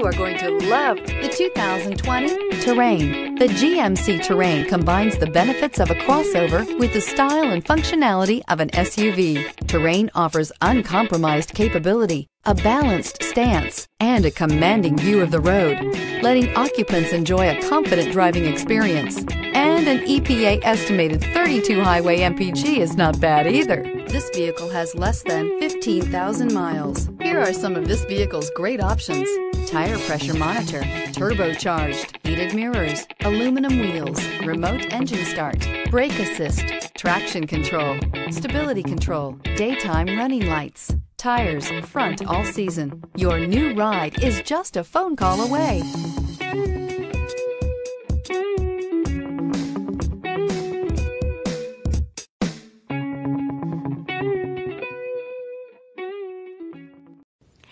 You are going to love the 2020 Terrain. The GMC Terrain combines the benefits of a crossover with the style and functionality of an SUV. Terrain offers uncompromised capability, a balanced stance, and a commanding view of the road, letting occupants enjoy a confident driving experience. And an EPA estimated 32 highway MPG is not bad either. This vehicle has less than 15,000 miles. Here are some of this vehicle's great options. Tire pressure monitor, turbocharged, heated mirrors, aluminum wheels, remote engine start, brake assist, traction control, stability control, daytime running lights, tires, front all season. Your new ride is just a phone call away.